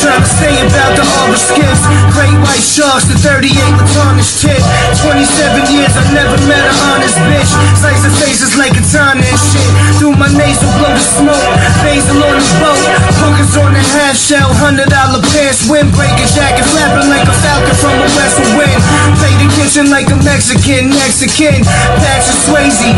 Trying to stay about the skips. Great white sharks, the 38 with tarnished tip. 27 years, I never met a honest bitch. Slice of faces like a katana and shit. Through my nasal blow the smoke. Basil on the boat. Hookers on the half shell. Hundred dollar pants. Windbreaker jacket. Flapping like a falcon from a west wind. Play the kitchen like a Mexican. Mexican. Patrick Swayze.